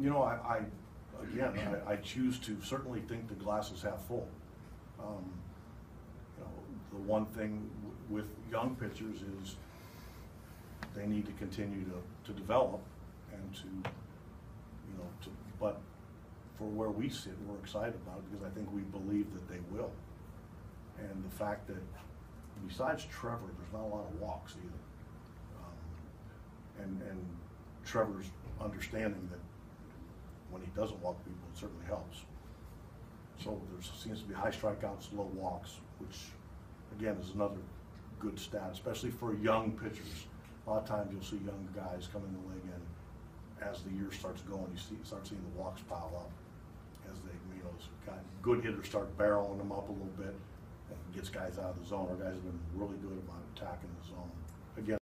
You know, I, I again, I, I choose to certainly think the glass is half full. Um, you know, the one thing with young pitchers is they need to continue to, to develop and to, you know, to, but for where we sit, we're excited about it because I think we believe that they will. And the fact that besides Trevor, there's not a lot of walks either. Um, and, and Trevor's understanding that when he doesn't walk people, it certainly helps. So there seems to be high strikeouts, low walks, which again is another good stat, especially for young pitchers. A lot of times you'll see young guys come in the league and as the year starts going, you see, start seeing the walks pile up. As they, you know, good hitters start barreling them up a little bit and gets guys out of the zone. Our guys have been really good about attacking the zone. Again,